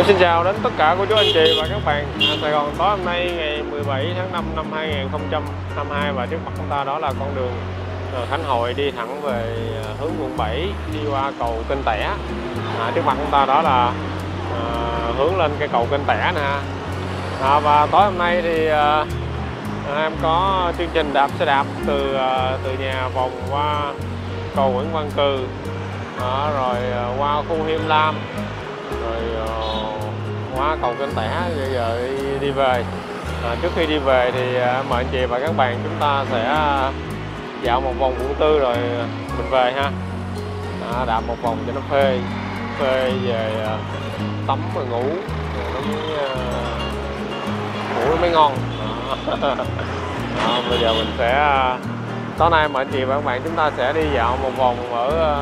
Em xin chào đến tất cả cô chú anh chị và các bạn. À, Sài Gòn tối hôm nay ngày 17 tháng 5 năm 2022 và trước mặt chúng ta đó là con đường ờ, Khánh Hội đi thẳng về ờ, hướng quận 7 đi qua cầu Kênh Tẻ. À, trước mặt chúng ta đó là à, hướng lên cái cầu Kênh Tẻ nè. À, và tối hôm nay thì à, em có chương trình đạp xe đạp từ à, từ nhà vòng qua cầu Nguyễn Văn Cừ. À, rồi à, qua khu Hiêm Lam rồi ờ, qua cầu kênh tẻ bây giờ đi, đi về. À, trước khi đi về thì ờ, mời anh chị và các bạn chúng ta sẽ dạo một vòng quận tư rồi mình về ha. À, đạp một vòng cho nó phê phê về tắm và ngủ. Rồi nó mới ngủ nó mới ngon. À, bây giờ mình sẽ tối nay mời anh chị và các bạn chúng ta sẽ đi dạo một vòng ở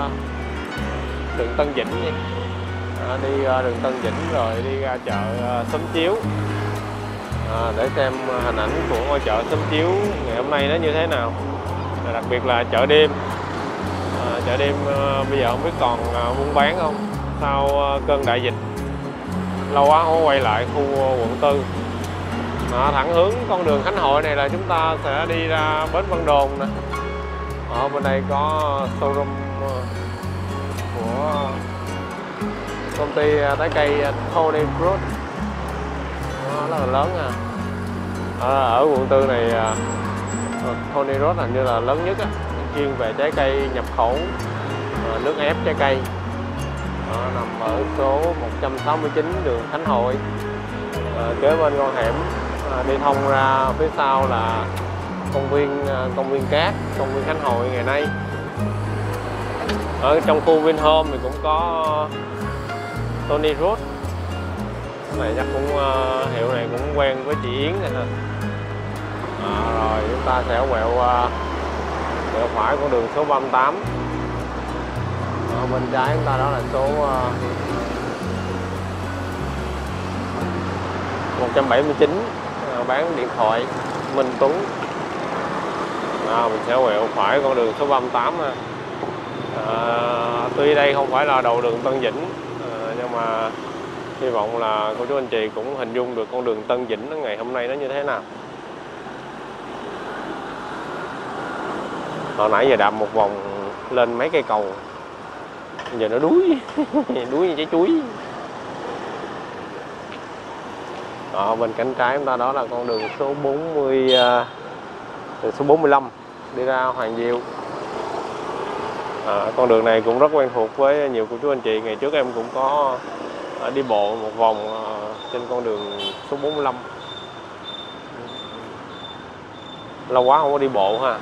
đường Tân Vĩnh nha à, đi ra đường Tân Vĩnh rồi đi ra chợ ờ, Sấm Xóm Chiếu. À, để xem hình ảnh của ngôi chợ Xóm Chiếu ngày hôm nay nó như thế nào. À, đặc biệt là chợ đêm. À, chợ đêm à, bây giờ không biết còn à, buôn bán không? Sau à, cơn đại dịch lâu quá không quay lại khu quận tư. À, thẳng hướng con đường Khánh Hội này là chúng ta sẽ đi ra bến Văn Đồn nè. Ở bên đây có showroom của công ty à, trái cây à, Tony Fruit nó rất là lớn à. ở, ở quận tư này à, Tony Fruit hình như là lớn nhất á. Chuyên về trái cây nhập khẩu nước ép trái cây. Nó nằm ở số 169 đường Khánh Hội. À, kế bên con hẻm à, đi thông ra phía sau là công viên công viên cát công viên Khánh Hội ngày nay. Ở trong khu Vinhome thì cũng có Tony Road. Cái này chắc cũng uh, hiệu này cũng quen với chị Yến này ha. À, rồi chúng ta sẽ quẹo uh, quẹo phải con đường số 38 ở bên trái chúng ta đó là số uh, 179 uh, bán điện thoại Minh Tuấn. À, mình sẽ quẹo phải con đường số 38 ha. À, tuy đây không phải là đầu đường Tân Vĩnh nhưng mà hy vọng là cô chú anh chị cũng hình dung được con đường Tân Vĩnh ngày hôm nay nó như thế nào. Hồi nãy giờ đạp một vòng lên mấy cây cầu. Giờ nó đuối đuối như trái chuối. Ở bên cánh trái chúng ta đó là con đường số 40 đường à, số 45 đi ra Hoàng Diệu à, con đường này cũng rất quen thuộc với nhiều cô chú anh chị. Ngày trước em cũng có à, đi bộ một vòng à, trên con đường số 45 lâu quá không có đi bộ ha.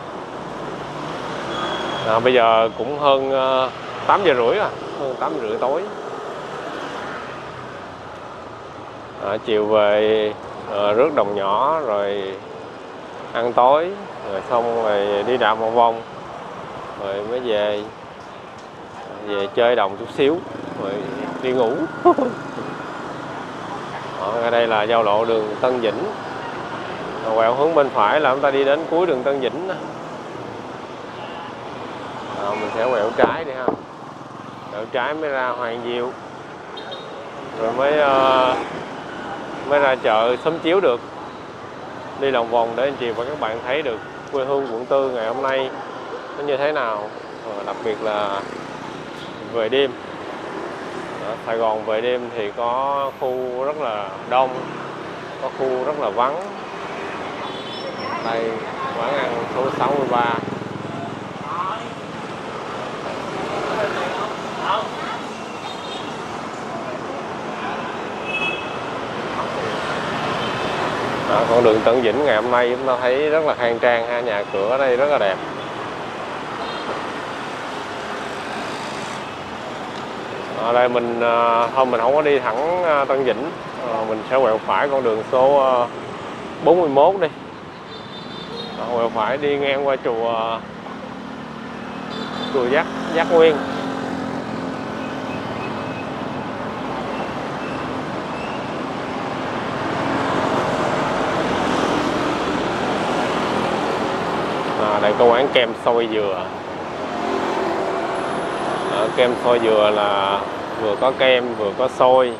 À, bây giờ cũng hơn à, 8 giờ rưỡi à hơn 8 giờ rưỡi tối. À, chiều về à, rước đồng nhỏ rồi ăn tối rồi xong rồi đi đạp một vòng rồi mới về về chơi đồng chút xíu rồi đi ngủ. Ở đây là giao lộ đường Tân Vĩnh. Quẹo hướng bên phải là chúng ta đi đến cuối đường Tân Vĩnh à, mình sẽ quẹo trái đi ha. Quẹo trái mới ra Hoàng Diệu. Rồi mới uh, mới ra chợ Xóm Chiếu được. Đi lòng vòng để anh chị và các bạn thấy được quê hương quận tư ngày hôm nay nó như thế nào? Ờ, đặc biệt là về đêm. Ở Sài Gòn về đêm thì có khu rất là đông có khu rất là vắng. Đây quán ăn số 63 À, con đường Tân Vĩnh ngày hôm nay chúng ta thấy rất là khang trang ha nhà cửa ở đây rất là đẹp. Ở đây mình à, hôm mình không có đi thẳng à, Tân Vĩnh. Ờ, mình sẽ quẹo phải con đường số ờ, 41 đi. Quẹo phải đi ngang qua chùa à, chùa Giác Giác Nguyên. À, đây có quán kem xôi dừa. À, kem xôi dừa là vừa có kem vừa có xôi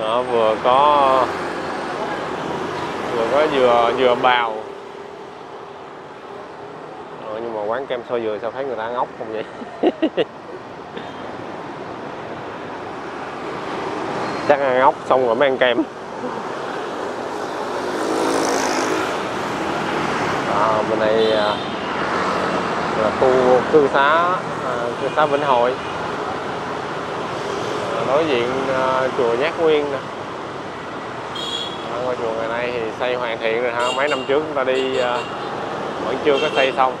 đó, vừa có vừa có dừa dừa bào. Ờ, nhưng mà quán kem xôi dừa sao thấy người ta ngốc không vậy? Chắc ăn ốc xong rồi mới ăn kem. À, bên này là khu cư xá à, cư xá Vĩnh Hội đối diện uh, chùa Giác Nguyên nè. Ờ, ngôi chùa ngày nay thì xây hoàn thiện rồi ha. Mấy năm trước chúng ta đi uh, vẫn chưa có xây xong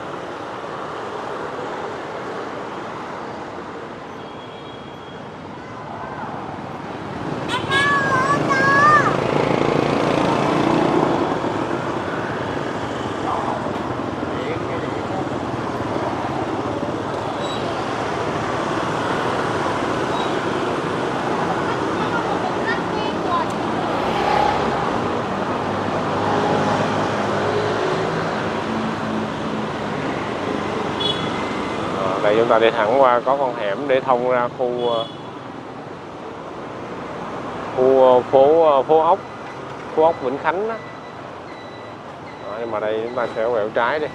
Ờ, đây chúng ta đi thẳng qua có con hẻm để thông ra khu ờ, khu ờ, phố ờ, phố ốc phố ốc Vĩnh Khánh đó. Đó, nhưng mà đây chúng ta sẽ quẹo trái đi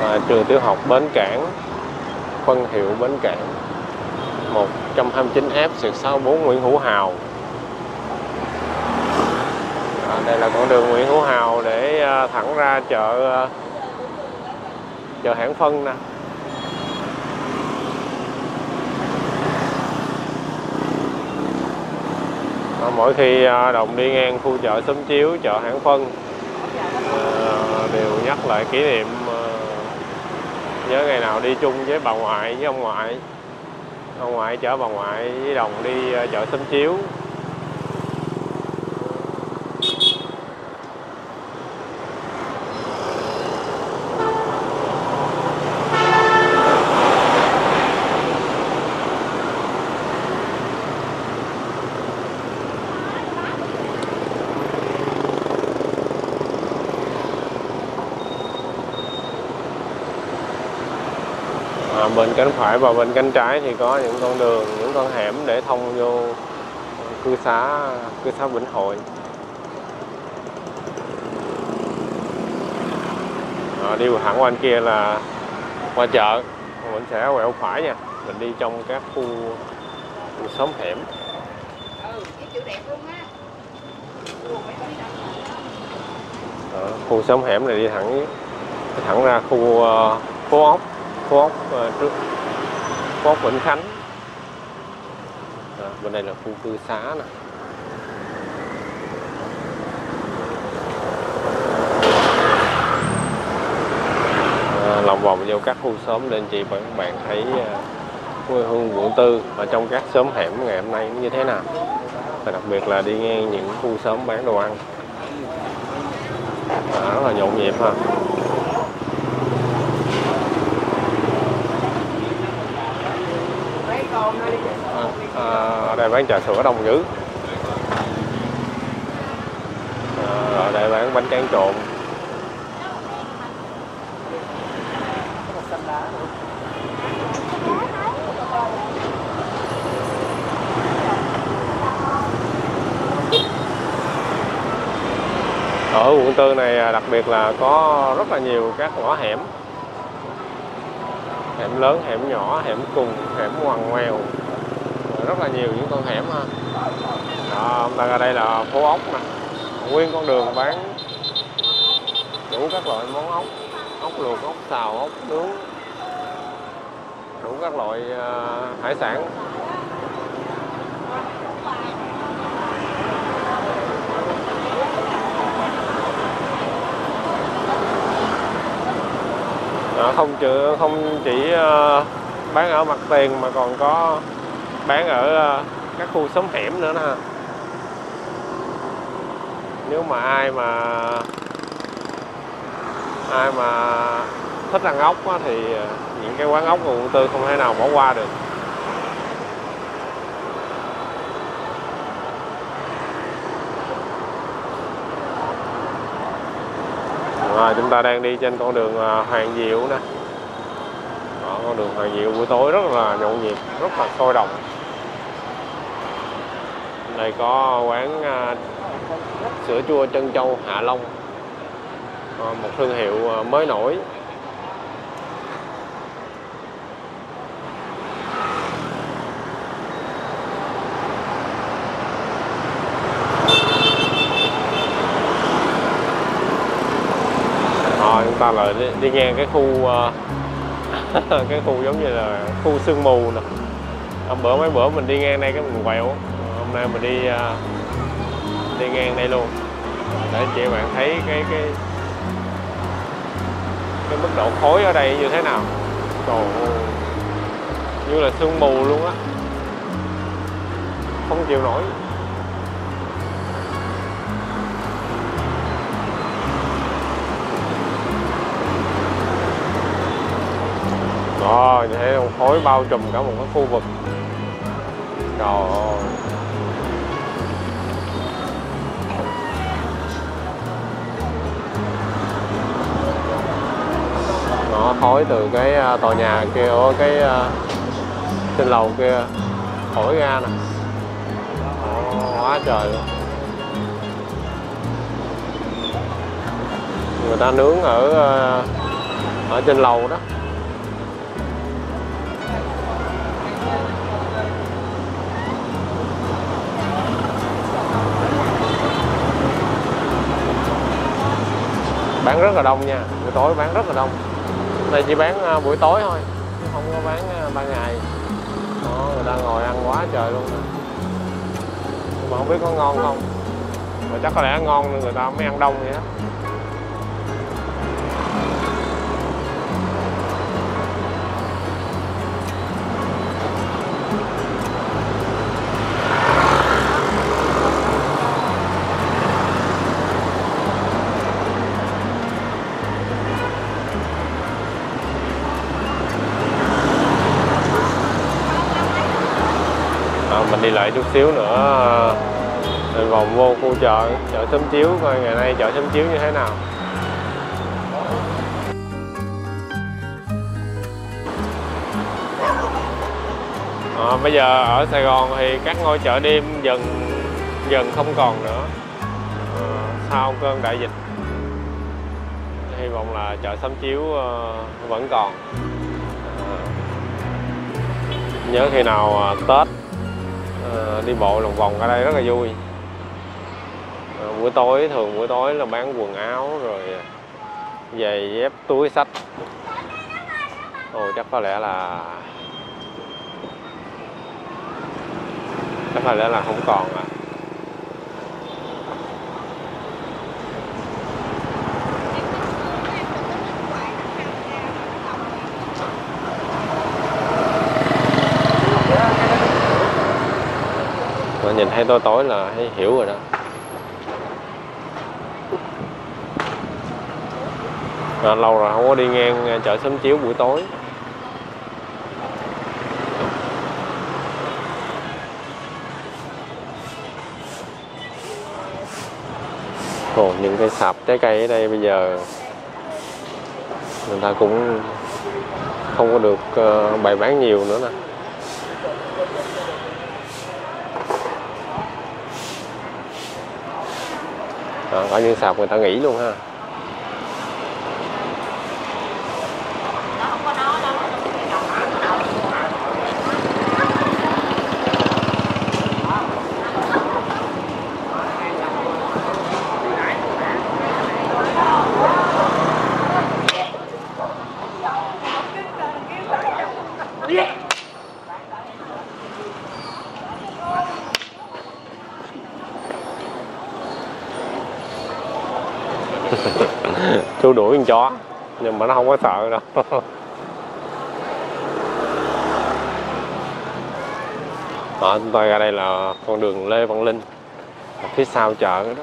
à, trường tiểu học Bến Cảng phân hiệu Bến Cảng 129F 64 Nguyễn Hữu Hào đây là con đường Nguyễn Hữu Hào để à, thẳng ra chợ à, chợ Hãng Phân nè. À, mỗi khi đồng đi ngang khu chợ Xóm Chiếu, chợ Hãng Phân đều nhắc lại kỷ niệm nhớ ngày nào đi chung với bà ngoại với ông ngoại. Ông ngoại chở bà ngoại với đồng đi chợ Xóm Chiếu bên cánh phải và bên cánh trái thì có những con đường, những con hẻm để thông vô cư xá cư xá Vĩnh Hội. À, đi thẳng qua bên kia là qua chợ, mình sẽ quẹo phải nha. Mình đi trong các khu, khu xóm hẻm. ừ Đó, khu xóm hẻm này đi thẳng đi thẳng ra khu uh, phố ốc phố ờ, trước phố Vĩnh Khánh. Bên đây là khu cư xá nè. À, lòng vòng vô các khu xóm nên chị và các bạn thấy ờ, quê hương quận tư ở trong các xóm hẻm ngày hôm nay như thế nào? Và đặc biệt là đi ngang những khu xóm bán đồ ăn. À, rất là nhộn nhịp ha mấy con nó đi à, à, ở đây bán trà sữa đông dữ à, ở đây bán bánh tráng trộn. Ở quận tư này à, đặc biệt là có rất là nhiều các ngõ hẻm. Hẻm lớn hẻm nhỏ hẻm cùng hẻm ngoằn ngoèo rất là nhiều những con hẻm ha. Đó đang ở ra đây là phố ốc nè. Nguyên con đường bán đủ các loại món ốc ốc luộc ốc xào ốc nướng. Đủ các loại uh, hải sản. Đó, không chỉ không chỉ uh, bán ở mặt tiền mà còn có bán ở ờ, các khu xóm hẻm nữa nè nếu mà ai mà ai mà thích ăn ốc á, thì ờ, những cái quán ốc của quận tư không thể nào bỏ qua được. Rồi, chúng ta đang đi trên con đường ờ, Hoàng Diệu nè con đường Hoàng Diệu buổi tối rất là nhộn nhịp rất là sôi động. Đây có quán à, sữa chua chân châu Hạ Long. À, một thương hiệu à, mới nổi. Rồi chúng ta lại đi, đi ngang cái khu à, cái khu giống như là khu sương mù nè. Hôm bữa, mấy bữa mình đi ngang đây cái mình quẹo. Hôm nay mình đi à, đi ngang đây luôn. Để chị bạn thấy cái cái cái mức độ khối ở đây như thế nào. Trời như là sương mù luôn á. Không chịu nổi. Rồi, như thế khối bao trùm cả một cái khu vực. Trời ơi. Nó khói từ cái à, tòa nhà kia ở cái à, trên lầu kia thổi ra nè. Quá trời luôn. Người ta nướng ở à, ở trên lầu đó. Bán rất là đông nha. Buổi tối bán rất là đông. Đây chỉ bán à, buổi tối thôi chứ không có bán à, ban ngày. Đó, người ta ngồi ăn quá trời luôn nè nhưng mà không biết có ngon không. Mà chắc có lẽ ngon nên người ta mới ăn đông vậy đó đi lại chút xíu nữa à, mình vòng vô khu chợ chợ sớm chiếu coi ngày nay chợ sớm chiếu như thế nào. À, bây giờ ở Sài Gòn thì các ngôi chợ đêm dần dần không còn nữa. À, sau cơn đại dịch hy vọng là chợ sớm chiếu à, vẫn còn. À, nhớ khi nào à, Tết Ờ, đi bộ lòng vòng ở đây rất là vui. À, buổi tối thường buổi tối là bán quần áo rồi ờ, giày dép túi sách. Ồ chắc có lẽ là chắc có lẽ là không còn à. Hay tối tối là hay hiểu rồi đó. À, lâu rồi không có đi ngang à, chợ sớm chiếu buổi tối. Ồ, những cái sạp trái cây ở đây bây giờ người ta cũng không có được ờ, bày bán nhiều nữa nè. Ờ, Đó, có những sạp người ta nghỉ luôn ha. Xua đuổi con chó. Nhưng mà nó không có sợ đâu. Đó, chúng tôi ra đây là con đường Lê Văn Linh. Ở phía sau chợ đó.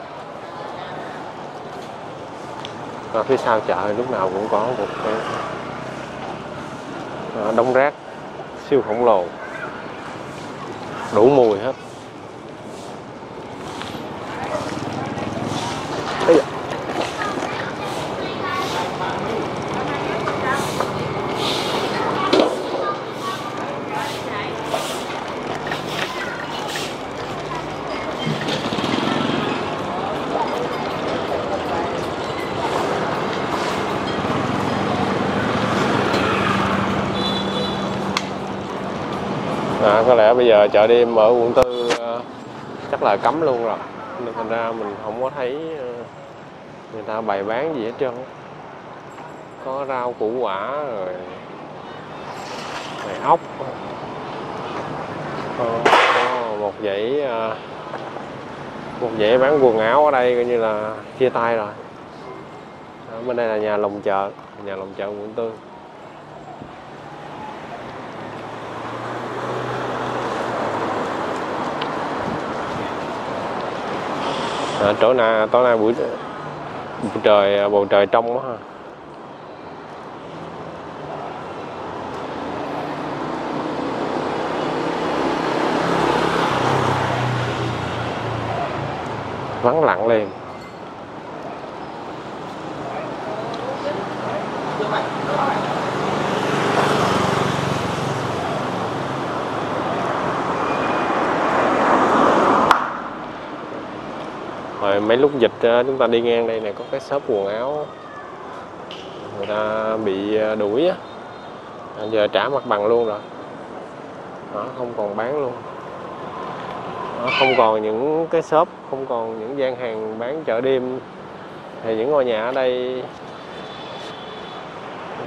Ở phía sau chợ lúc nào cũng có một cái à, đống rác siêu khổng lồ. Đủ mùi hết Ây da. có lẽ bây giờ chợ đêm ở quận tư ờ, chắc là cấm luôn rồi. Nên thành ra mình không có thấy ờ, người ta bày bán gì hết trơn có rau củ quả rồi này ốc. Ờ, có, một dãy một dãy bán quần áo ở đây coi như là chia tay rồi. Ở bên đây là nhà lồng chợ nhà lồng chợ quận tư. À, tối nay tối nay buổi trời à, bầu trời trong quá vắng lặng liền. Rồi mấy lúc dịch chúng ta đi ngang đây này có cái shop quần áo. Người ta bị à, đuổi á. À, giờ trả mặt bằng luôn rồi. Đó, không còn bán luôn. Đó, không còn những cái shop không còn những gian hàng bán chợ đêm. Thì những ngôi nhà ở đây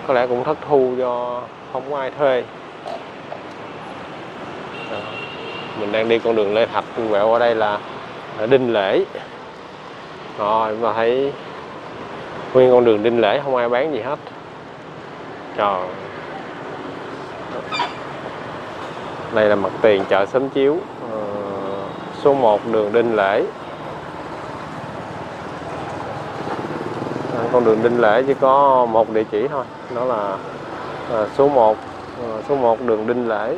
có lẽ cũng thất thu do không có ai thuê. Mình đang đi con đường Lê Thạch quẹo ở đây là ở Đinh Lễ rồi mà thấy nguyên con đường Đinh Lễ không ai bán gì hết. Trời. Đây là mặt tiền chợ sớm chiếu à, số 1 đường Đinh Lễ. À, con đường Đinh Lễ chỉ có một địa chỉ thôi đó là à, số 1 à, ờ, số 1 đường Đinh Lễ.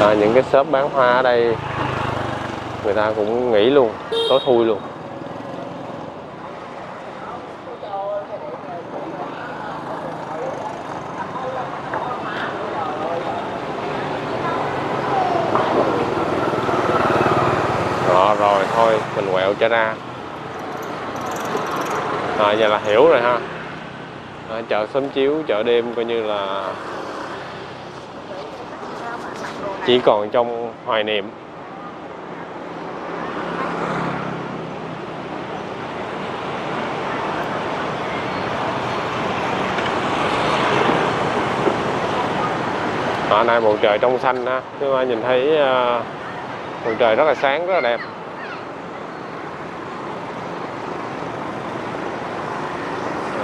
À, những cái shop bán hoa ở đây người ta cũng nghỉ luôn tối thui luôn. Đó, rồi thôi mình quẹo cho ra. À, giờ là hiểu rồi ha. À, chợ sớm chiếu chợ đêm coi như là chỉ còn trong hoài niệm Hôm nay bầu trời trong xanh ha, nhưng mà nhìn thấy ờ, bầu trời rất là sáng, rất là đẹp.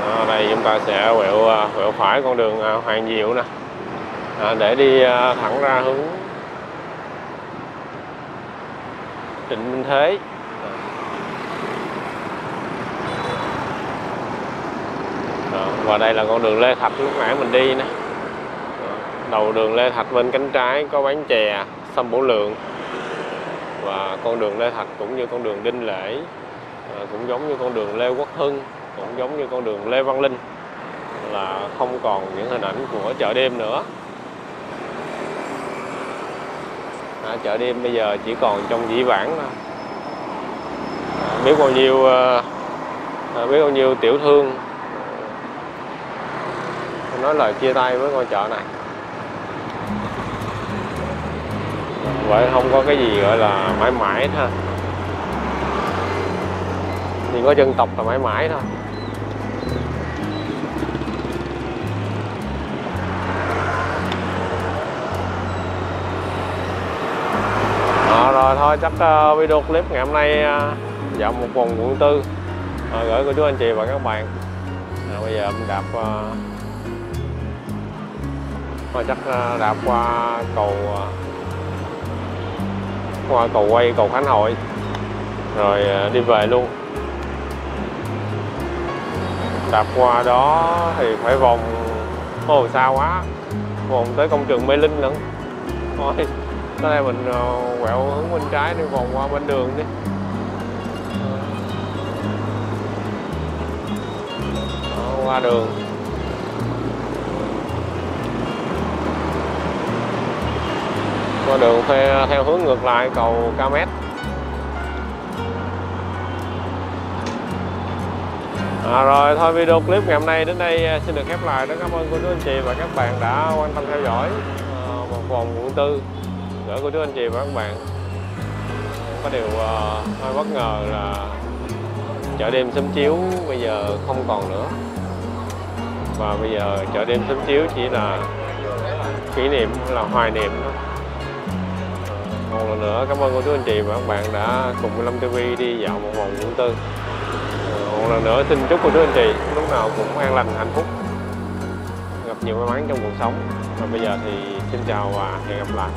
Ở đây chúng ta sẽ quẹo ờ, quẹo phải con đường Hoàng Diệu nè, để đi thẳng ra hướng Trịnh Minh Thế. Đó, và đây là con đường Lê Thạch lúc nãy mình đi nè. Đầu đường Lê Thạch bên cánh trái có bán chè sâm bổ lượng. Và con đường Lê Thạch cũng như con đường Đinh Lễ à, cũng giống như con đường Lê Quốc Hưng cũng giống như con đường Lê Văn Linh. Là không còn những hình ảnh của chợ đêm nữa. À, chợ đêm bây giờ chỉ còn trong dĩ vãng thôi. À, biết bao nhiêu ờ, à, biết bao nhiêu tiểu thương. Nói lời chia tay với ngôi chợ này. Vậy không có cái gì gọi là mãi mãi thôi. Chỉ có dân tộc là mãi mãi thôi. Rồi ờ, video clip ngày hôm nay ờ, dạo một vòng quận tư. Ờ, gửi cô chú anh chị và các bạn. À, bây giờ mình đạp mà chắc đạp qua cầu qua cầu quay cầu Khánh Hội. Rồi đi về luôn. Đạp qua đó thì phải vòng ồ xa quá. Vòng tới công trường Mê Linh nữa. Thôi tới đây mình ờ, quẹo hướng bên trái đi vòng qua bên đường đi. Đó, qua đường. Qua đường theo, theo hướng ngược lại cầu Ca Mét À, rồi thôi video clip ngày hôm nay đến đây ờ, xin được khép lại. Rất cảm ơn cô chú anh chị và các bạn đã quan tâm theo dõi ờ, một vòng quận tư gửi của chú anh chị và các bạn. Có điều uh, hơi bất ngờ là chợ đêm sớm chiếu bây giờ không còn nữa và bây giờ chợ đêm sớm chiếu chỉ là kỷ niệm là hoài niệm thôi. Ờ, một lần nữa cảm ơn cô chú anh chị và các bạn đã cùng 15 TV đi dạo một vòng quận tư. Ờ, một lần nữa xin chúc cô chú anh chị lúc nào cũng an lành hạnh phúc gặp nhiều may mắn trong cuộc sống và bây giờ thì xin chào và hẹn gặp lại